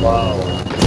Wow.